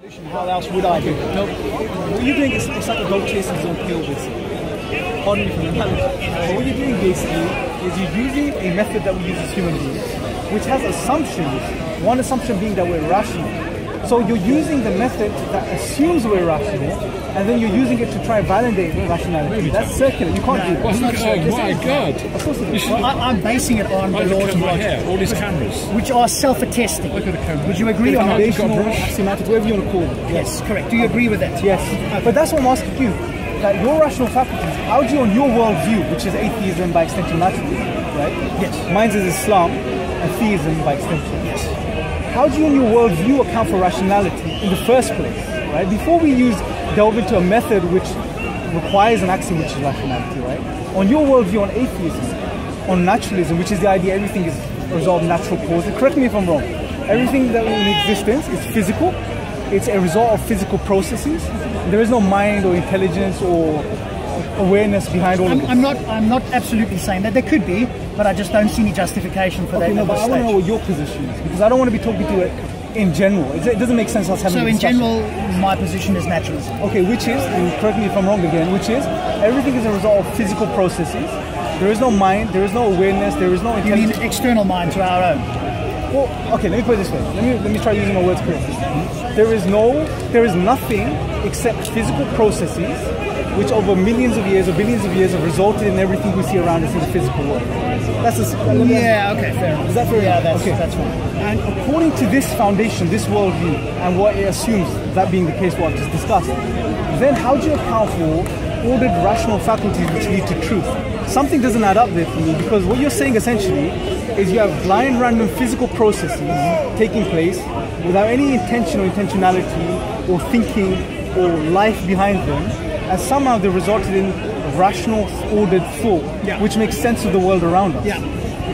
How else would I do? No, what you're doing is it's like a dog chasing his own tail, basically. Pardon me for the. But what you're doing basically is you're using a method that we use as human beings, which has assumptions. One assumption being that we're rational. So you're using the method that assumes we're rational, and then you're using it to try and validate rationality. That's circular. You can't do that. Oh my God! Of course it is. Well, I, I'm basing it on the laws of right logic, here, all these cameras. which are self-attesting. Look at the camera. Would you agree or not? Foundational, axiomatic, whatever you want to call it. Yes, correct. Do you agree with that? Yes, but that's what I'm asking you. That your rational faculties, how do you, on your worldview, which is atheism by extension, naturalism, right? Yes. Mine is Islam and theism by extension. Yes. How do you, in your worldview, account for rationality in the first place, right? Before we use delve into a method which requires an axiom, which is rationality, right? On your worldview, on atheism, on naturalism, which is the idea everything is a result of natural causes. Correct me if I'm wrong. Everything that in existence is physical. It's a result of physical processes. There is no mind or intelligence or awareness behind all I'm, of this. I'm not. I'm not absolutely saying that there could be, but I just don't see any justification for Okay, that no, but I want to know what your position is because I don't want to be talking to it in general. It doesn't make sense us having So in general, my position is naturalism. Okay, which is, and correct me if I'm wrong again, which is everything is a result of physical processes. There is no mind, there is no awareness, there is no You mean external mind to our own? Well, okay, let me put it this way. Let me let me try using my words correctly. There is no, there is nothing except physical processes, which over millions of years or billions of years have resulted in everything we see around us in the physical world. That's a, Yeah. Okay. Fair. Is that fair? Yeah. That's okay. that's fine. And according to this foundation, this worldview, and what it assumes, that being the case, what I've just discussed, then how do you account for ordered rational faculties which lead to truth? Something doesn't add up there for me because what you're saying essentially is you have blind, random physical processes taking place without any intention or intentionality or thinking or life behind them, and somehow they resulted in rational, ordered thought, Yeah. which makes sense of the world around us. Yeah.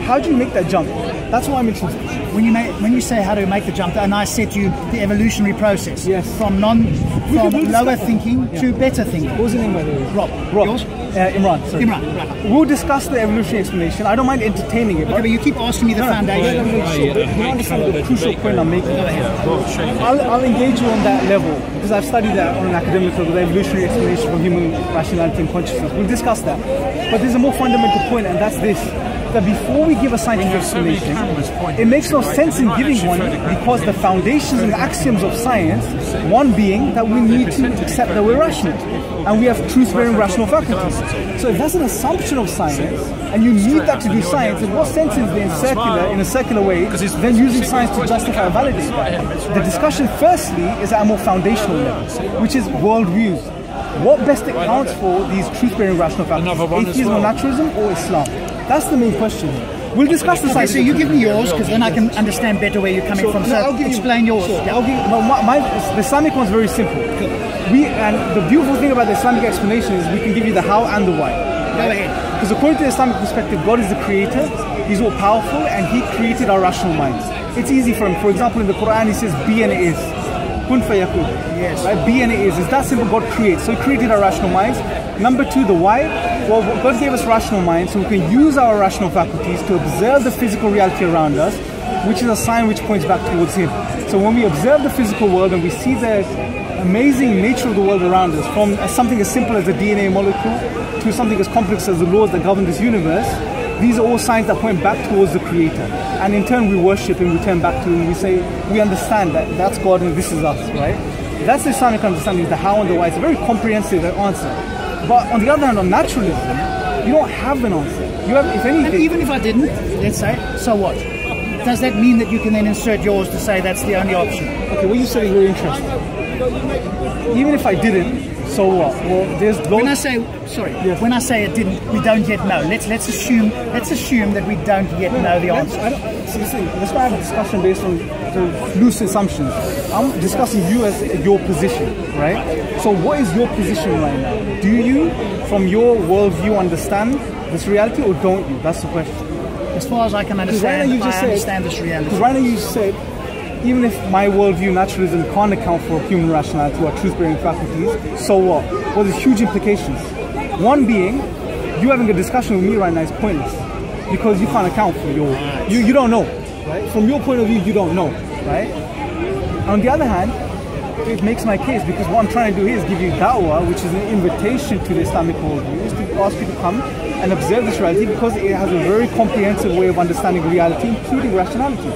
How do you make that jump? That's what I'm interested in. When you make, when you say how to make the jump, and I said to you the evolutionary process, Yes. from non from lower this- thinking Yeah. to better thinking. What was your name by the way? Rob. Rob. Yours? Uh, Imran. Sorry. Imran, right. We'll discuss the evolutionary explanation. I don't mind entertaining it. Okay, but you keep asking me the No, no, foundation. no, no, no, sure, you understand the crucial point I'm making. I'll, I'll engage you on that level because I've studied that on an academic level, the evolutionary explanation for human rationality and consciousness. We'll discuss that. But there's a more fundamental point, and that's this. That before we give a scientific have so many explanation, it makes no right, sense in giving one because the foundations and axioms of science, one being that we need to accept that we're rational and we have truth-bearing rational faculties. So if that's an assumption of science and you need that to do science, in what sense is it circular, in a circular way, then using science to justify and validate that? The discussion firstly is at a more foundational level, which is worldviews. What best accounts for these truth-bearing rational faculties? Atheism or naturalism or Islam? That's the main question. We'll discuss the Okay, so you give me yours because then I can understand better where you're coming Sure. from. No, So I'll give you- explain yours. Sure. Yeah. I'll give, no, my, my, the Islamic one's very simple. We and the beautiful thing about the Islamic explanation is we can give you the how and the why. Go ahead. Because according to the Islamic perspective, God is the creator, He's all powerful, and He created our rational minds. It's easy for Him. For example, in the Quran, He says, Be and it is. Kun fayakun. Yes. Right? Be and it is. It's that simple. God creates. So He created our rational minds. Number two, the why. Well, God gave us rational minds so we can use our rational faculties to observe the physical reality around us, which is a sign which points back towards Him. So when we observe the physical world and we see the amazing nature of the world around us, from something as simple as a DNA molecule to something as complex as the laws that govern this universe, these are all signs that point back towards the Creator. And in turn, we worship Him, we turn back to Him, we say, we understand that that's God and this is us, right? That's the Islamic understanding, the how and the why. It's a very comprehensive answer. But on the other hand, on naturalism, you don't have an answer. You have, if And anything, even if I didn't, let's say, so what? Does that mean that you can then insert yours to say that's the only option? okay, what you said is very interesting. Even if I didn't, so what? Well, there's When I say sorry, Yes. when I say it didn't, we don't yet know. Let's let's assume let's assume that we don't yet know the answer. I don't, see, let's not have a discussion based on the loose assumptions. I'm discussing you as your position, right? So, what is your position right now? Do you, from your worldview, understand this reality, or don't you? That's the question. As far as I can Because right understand, you just I said- understand this Because reality. right now you said, even if my worldview, naturalism, can't account for human rationality or truth-bearing faculties, so what? Well, there's huge implications. One being, you having a discussion with me right now is pointless because you can't account for your, you, you don't know, right? From your point of view, you don't know, right? On the other hand, it makes my case because what I'm trying to do here is give you da'wah, which is an invitation to the Islamic worldview, is to ask you to come and observe this reality because it has a very comprehensive way of understanding reality, including rationality.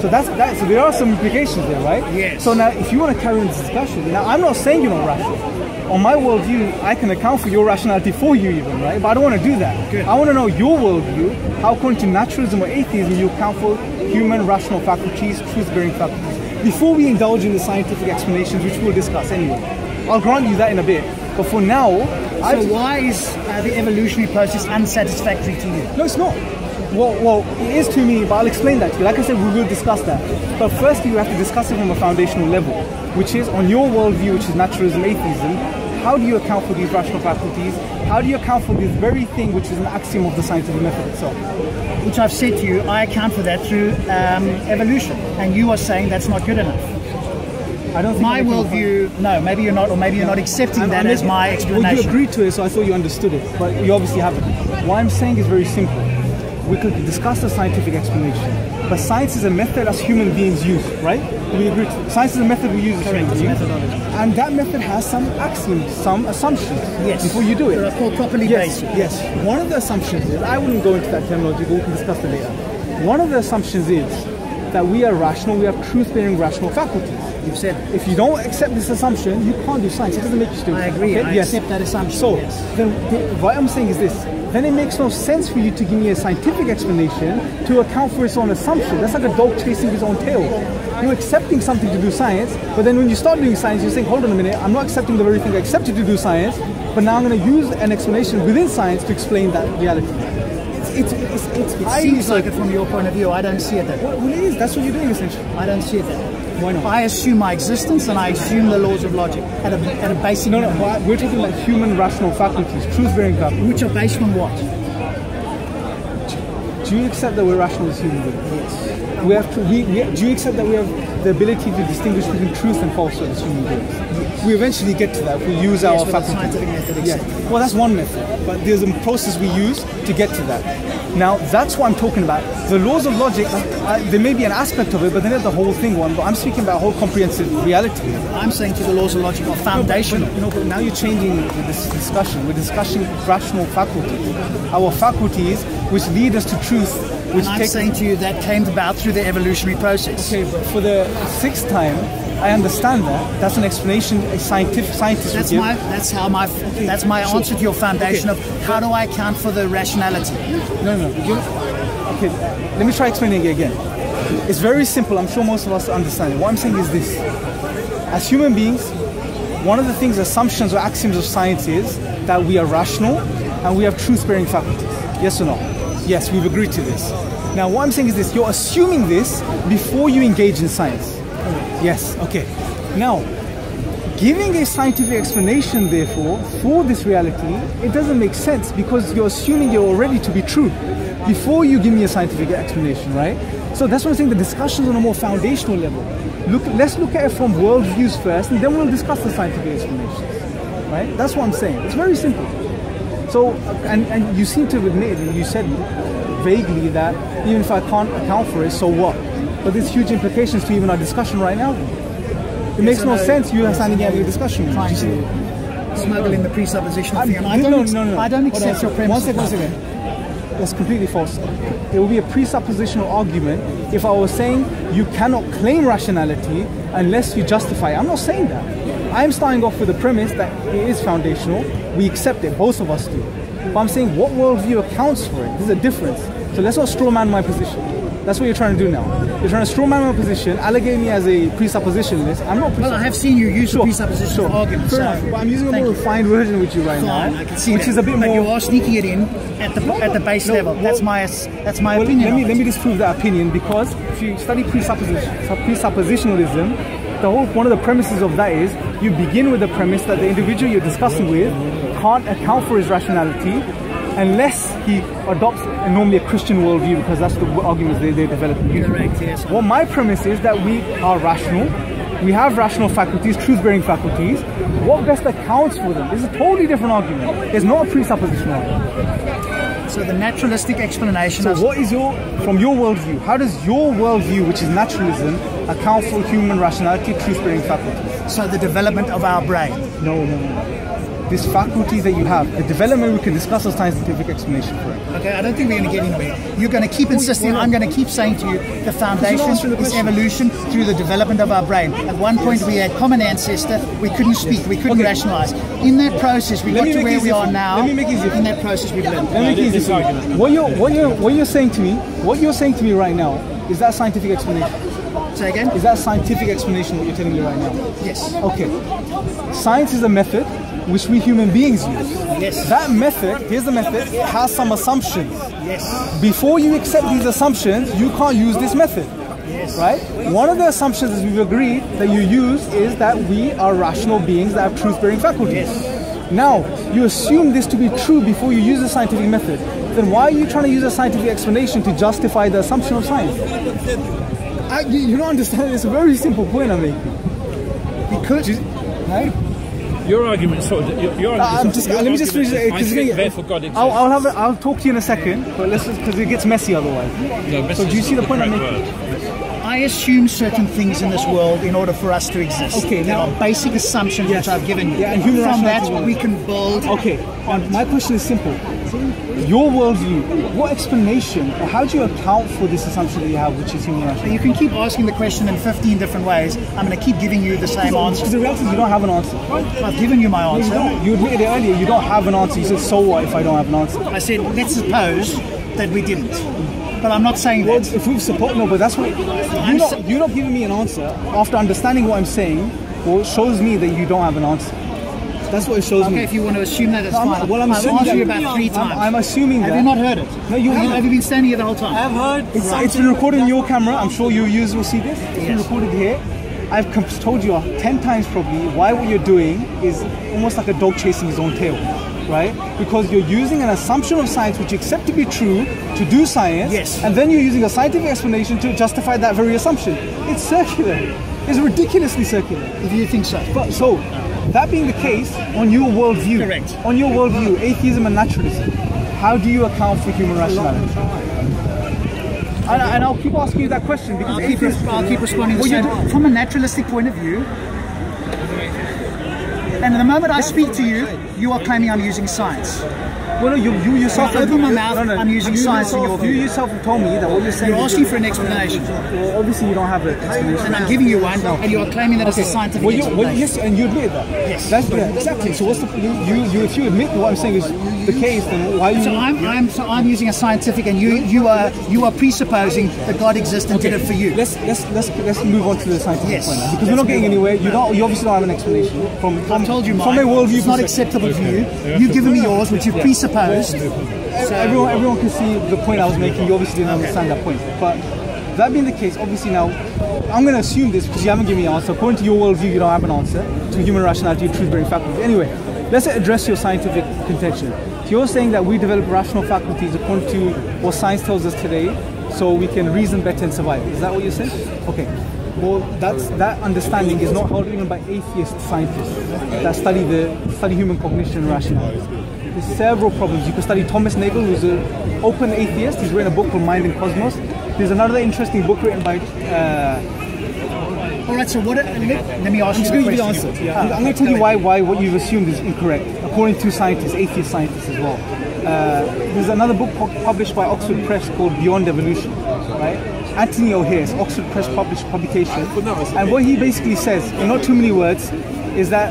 So that's that. So there are some implications there, right? Yes. So now, if you want to carry on this discussion, now I'm not saying you're not rational. On my worldview, I can account for your rationality for you, even, right? But I don't want to do that. Good. I want to know your worldview. How, according to naturalism or atheism, you account for human rational faculties, truth-bearing faculties. Before we indulge in the scientific explanations, which we'll discuss anyway, I'll grant you that in a bit. But for now, I So why is uh, the evolutionary process unsatisfactory to you? no, it's not. Well, well, it is to me, but I'll explain that to you. Like I said, we will discuss that. But firstly, we have to discuss it from a foundational level, which is on your worldview, which is naturalism, atheism. How do you account for these rational faculties? How do you account for this very thing, which is an axiom of the scientific method itself? Which I've said to you, I account for that through um, evolution, and you are saying that's not good enough. I don't think My I'm making a point. worldview, no, maybe you're not, or maybe you're not accepting I'm- that I'm as my Well, you agreed to it, so I thought you understood it, but you obviously haven't. What I'm saying is very simple. We could discuss the scientific explanation, but science is a method as human beings use, right? We agree. Science is a method we use as human beings, and that method has some axioms, some assumptions Yes. before you do it. They're called properly yes, based. Yes. One of the assumptions is I wouldn't go into that terminology, but we can discuss it later. One of the assumptions is that we are rational. We have truth-bearing rational faculties. You've said. If you don't accept this assumption, you can't do science. It doesn't make you stupid. I agree. Okay? I yes. accept that assumption. So, yes. then what I'm saying is this. Then it makes no sense for you to give me a scientific explanation to account for its own assumption. That's like a dog chasing his own tail. You're accepting something to do science, but then when you start doing science, you're saying, hold on a minute, I'm not accepting the very thing I accepted to do science, but now I'm going to use an explanation within science to explain that reality. It's, it's, it's, it's It seems like it from your point of view. I don't see it that way. Well, it is. That's what you're doing essentially. I don't see it that way. I assume my existence and I assume the laws of logic at a, at a basic No, no, but we're talking about human rational faculties, truth-bearing faculties. Which are based on what? Do you accept that we're rational as human beings? Yes. We have to, we, we, do you accept that we have the ability to distinguish between truth and falsehood as human beings? Yes. We eventually get to that if we use our with faculties. scientific method, Yeah. Well, that's one method, but there's a process we use to get to that. Now, that's what I'm talking about. The laws of logic, uh, there may be an aspect of it, but then there's the whole thing one. But I'm speaking about a whole comprehensive reality. I'm saying to the laws of logic are foundational. But, no, but now you're changing this discussion. We're discussing rational faculties. Our faculties which lead us to truth, which And I'm saying to you that came about through the evolutionary process. Okay, but for the sixth time, I understand that. That's an explanation a scientific scientist That's my that's how my that's my answer to your foundation Okay. of how do I account for the rationality? No, no. You, okay, let me try explaining it again. It's very simple. I'm sure most of us understand it. What I'm saying is this: as human beings, one of the things, assumptions or axioms of science is that we are rational and we have truth-bearing faculties. Yes or no? Yes, we've agreed to this. Now, what I'm saying is this: you're assuming this before you engage in science. Yes. Okay. Now, giving a scientific explanation, therefore, for this reality, it doesn't make sense because you're assuming you're already to be true before you give me a scientific explanation, right? So that's what I'm saying. The discussion's on a more foundational level. Look, let's look at it from worldviews first, and then we'll discuss the scientific explanations, right? That's what I'm saying. It's very simple. So, and, and you seem to admit, you said vaguely that even if I can't account for it, so what? But there's huge implications to even our discussion right now. It makes no sense you are standing here having a discussion. Trying to smuggle in the presuppositional thing. And I no, don't, no, no, no. I don't on accept a your premise. One second, one second. That's completely false. It will be a presuppositional argument if I was saying you cannot claim rationality unless you justify it. I'm not saying that. I'm starting off with the premise that it is foundational. We accept it, both of us do. But I'm saying what worldview accounts for it. There's a difference. So let's not straw man my position. That's what you're trying to do now. You're trying to straw man my position, allegate me as a presuppositionalist. I'm not. Well, I have seen you use Sure, presuppositional sure. argument. Fair so enough. But I'm using a more you. refined version with you right Fine, now, I can see which that. is a bit but more. you are sneaking it in at the at the base No, level. well- that's my that's my Well, opinion. let me let me disprove that opinion because if you study presupposition, presuppositionalism, the whole one of the premises of that is you begin with the premise that the individual you're discussing with can't account for his rationality unless he adopts a, normally a Christian worldview because that's the arguments they, they develop. Correct, yes. Well, my premise is that we are rational. We have rational faculties, truth-bearing faculties. What best accounts for them? This is a totally different argument. It's not a presupposition argument. So the naturalistic explanation So of what is your, from your worldview, how does your worldview, which is naturalism, account for human rationality, truth-bearing faculties? so the development of our brain. No, no, no. This faculty that you have, the development we can discuss a scientific explanation for it. Okay, I don't think we're going to get anywhere. You're going to keep insisting. I'm going to keep saying to you, the foundation is question. evolution through the development of our brain. At one point, we had common ancestor. We couldn't speak. We couldn't Okay. rationalize. In that process, we Let got to where we are now. Let me make easy In that process, we've learned. Let me make it easy. What you're, what, you're, what you're saying to me, what you're saying to me right now, is that scientific explanation? Say again? Is that scientific explanation what you're telling me right now? Yes. Okay. Science is a method which we human beings use. Yes. That method, here's the method, it has some assumptions. Yes. Before you accept these assumptions, you can't use this method. Yes. Right? One of the assumptions as we've agreed that you use is that we are rational beings that have truth bearing faculties. Yes. Now, you assume this to be true before you use the scientific method. Then why are you trying to use a scientific explanation to justify the assumption of science? I, you you don't understand. It's a very simple point I'm making. Because, right? Your argument sort of. Your, your Uh, argument I'm just, your let me just finish argument it. is 'cause scientific, it's gonna- Therefore, God exists. I'll, I'll have it, I'll talk to you in a second, but let's because it gets messy otherwise. No, this So do you see the point I'm making? I assume certain things in this world in order for us to exist. Okay, there now- are basic assumptions Yes. which I've given you. Yeah, and From that, we can build. Okay, now my question is simple. Your worldview, what explanation, or how do you account for this assumption that you have, which is human rationality? You can keep asking the question in 15 different ways. I'm going to keep giving you the same answer. Because the reality is you don't have an answer. I've given you my answer. don't. You admitted it earlier, you don't have an answer. You said, so what if I don't have an answer? I said, let's suppose that we didn't. But I'm not saying Well, that. if we've support, no, but that's what you're not, you're not giving me an answer after understanding what I'm saying. Well, it shows me that you don't have an answer. That's what it shows Okay, me. Okay, if you want to assume that, it's I'm- fine. well, I'm I've assuming asked that- you about three I'm- times. I'm assuming Have that- you not heard it? No, you have, haven't. have you been standing here the whole time? I've heard. It's, it's been recorded in your camera. I'm sure your users will see this. It's been recorded here. I've told you ten times probably why what you're doing is almost like a dog chasing his own tail, right? Because you're using an assumption of science which you accept to be true to do science, Yes. and then you're using a scientific explanation to justify that very assumption. It's circular. It's ridiculously circular. If you think so. But so, that being the case, on your worldview, Correct. on your worldview, atheism and naturalism, how do you account for human rationality? And, and I'll keep asking you that question because I'll keep, atheists, I'll keep responding Well, you same. From a naturalistic point of view, and the moment I speak to you, you are claiming I'm using science. Well, no, you, you yourself. Open my you- mouth, I'm using you science in yourself- your You view. yourself have told me that what you're saying. You're asking for an explanation, Well, obviously, you don't have an explanation. and I'm giving you one, and you are claiming that it's a scientific Well, you, well, explanation. yes, and you admit that. Yes. That's yeah, exactly. So, what's the you, you, you? If you admit what I'm saying is the case, then why are you? So I'm, I'm, so I'm using a scientific, and you, you are, you are presupposing that God exists and did it for you. Let's let's let's let's move on to the scientific Yes. point now, because we're not getting anywhere. You don't. You obviously don't have an explanation from from from a worldview. It's not acceptable to you. You've given me yours, which you presupposed. everyone everyone can see the point I was making. You obviously didn't understand that point, but that being the case, obviously now I'm going to assume this because you haven't given me an answer. According to your worldview, you don't have an answer to human rationality, truth-bearing faculties. Anyway, let's address your scientific contention. So you're saying that we develop rational faculties according to what science tells us today, so we can reason better and survive. Is that what you're saying? Okay. Well, that's that understanding is not held even by atheist scientists that study the study human cognition and rationality. There's several problems. You can study Thomas Nagel, who's an open atheist. He's written a book called Mind and Cosmos. There's another interesting book written by. Uh, All right, so what? Let, let me ask I'm you the going to give you the question. answer. I'm, I'm going to tell you why, why what you've assumed is incorrect, according to scientists, atheist scientists as well. Uh, there's another book pu- published by Oxford Press called Beyond Evolution, right? Anthony O'Hear's Oxford Press published publication. And what he basically says, in not too many words, is that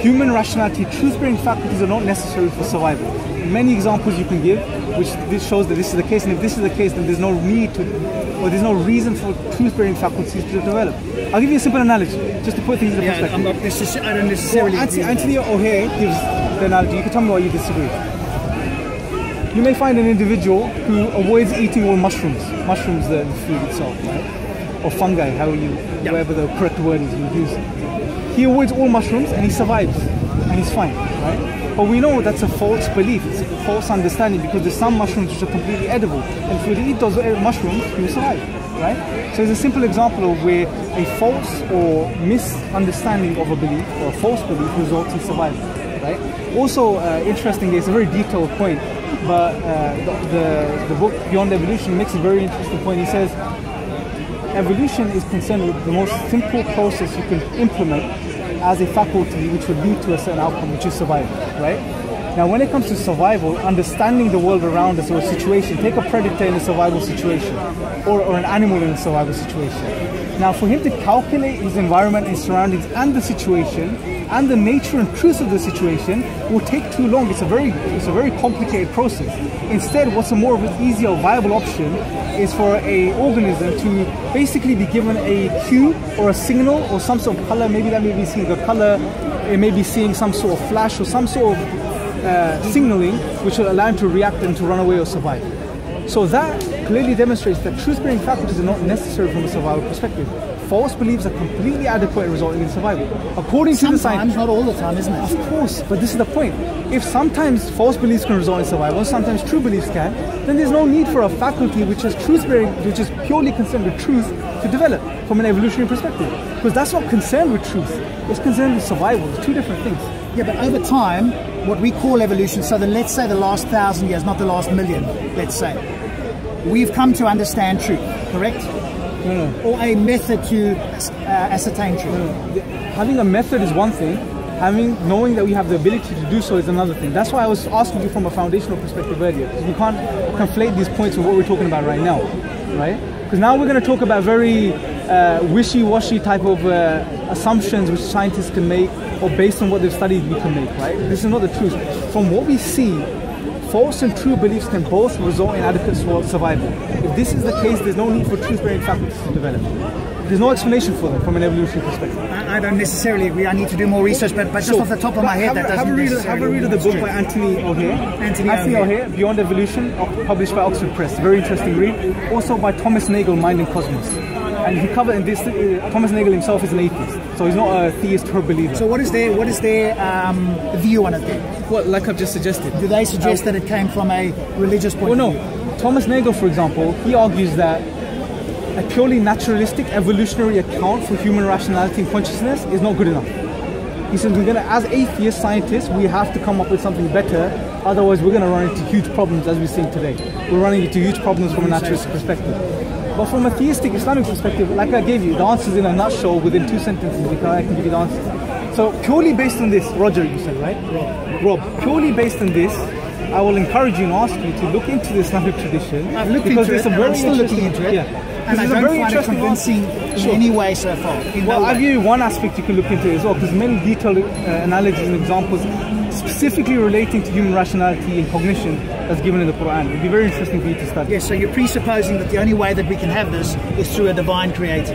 human rationality, truth-bearing faculties are not necessary for survival. Many examples you can give, which this shows that this is the case, and if this is the case, then there's no need to, or there's no reason for truth-bearing faculties to develop. I'll give you a simple analogy, just to put things into Yeah, perspective. I'm not necessarily. I don't Well, necessarily. Anthony, Anthony O'Hear gives the analogy. You can tell me why you disagree. You may find an individual who avoids eating all mushrooms, mushrooms, the, food itself, right? Or fungi, how you, whatever the correct word is you use. He avoids all mushrooms and he survives, and he's fine, right? But we know that's a false belief, it's a false understanding because there's some mushrooms which are completely edible, and if you eat those uh, mushrooms, you survive, right? So it's a simple example of where a false or misunderstanding of a belief or a false belief results in survival. Also, uh, interestingly, it's a very detailed point, but uh, the, the, the book Beyond Evolution makes a very interesting point. He says, evolution is concerned with the most simple process you can implement as a faculty which would lead to a certain outcome, which is survival, right? Now, when it comes to survival, understanding the world around us or a situation, take a predator in a survival situation or, or an animal in a survival situation. Now, for him to calculate his environment, his surroundings, and the situation, and the nature and truth of the situation will take too long. It's a very, it's a very complicated process. Instead, what's a more of an easier, viable option is for a organism to basically be given a cue or a signal or some sort of color. Maybe that may be seeing a color, it may be seeing some sort of flash or some sort of uh, signaling which will allow him to react and to run away or survive. So that clearly demonstrates that truth-bearing faculties are not necessary from a survival perspective. False beliefs are completely adequate in resulting in survival. According to the science. Sometimes, not all the time, isn't it? of course, but this is the point. If sometimes false beliefs can result in survival, sometimes true beliefs can, then there's no need for a faculty which is truth-bearing, which is purely concerned with truth, to develop from an evolutionary perspective. Because that's not concerned with truth; it's concerned with survival. It's two different things. Yeah, but over time, what we call evolution, so then let's say the last thousand years, not the last million, let's say, we've come to understand truth, correct? Or a method to uh, ascertain truth. Having a method is one thing. Having knowing that we have the ability to do so is another thing. That's why I was asking you from a foundational perspective earlier. You can't conflate these points with what we're talking about right now, right? Because now we're going to talk about very uh, wishy-washy type of uh, assumptions which scientists can make, or based on what they've studied, we can make, right? This is not the truth. From what we see, false and true beliefs can both result in adequate survival. If this is the case, there's no need for truth-bearing faculties to develop. There's no explanation for them from an evolutionary perspective. I, I don't necessarily agree. I need to do more research, but, but just off the top of my head, have, that have doesn't a read, have a read of the book by. Anthony O'Hear. Anthony Anthony. O'Hear, Beyond Evolution, published by Oxford Press. Very interesting read. Also by Thomas Nagel, Mind and Cosmos. And he covered in this. Uh, Thomas Nagel himself is an atheist, so he's not a theist or believer. So what is their what is their um, view on it then? well, like I've just suggested. Do they suggest that it came from a religious point Well, no. view? Thomas Nagel, for example, he argues that a purely naturalistic evolutionary account for human rationality and consciousness is not good enough. He says we're gonna, as atheist scientists, we have to come up with something better. Otherwise, we're gonna run into huge problems as we're seeing today. We're running into huge problems from a naturalistic perspective. But from a theistic Islamic perspective, like I gave you, the answers in a nutshell within two sentences. Because I can give you the answers. So purely based on this, Roger, you said right? Rob. Rob. Purely based on this, I will encourage you and ask you to look into the Islamic tradition. I've looked because into it's it, a very I'm still looking interesting- into it, Yeah. and I is don't very find it interesting convincing answer. in Sure. any way so far. Well, no I'll give you one aspect you can look into as well, because many detailed uh, analogies and examples specifically relating to human rationality and cognition that's given in the Quran. It'd be very interesting for you to study. Yes, so you're presupposing that the only way that we can have this is through a divine creator.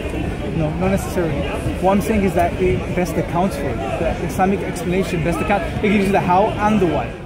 No, not necessarily. What I'm saying is that it best accounts for it. The Islamic explanation best account. It gives you the how and the why.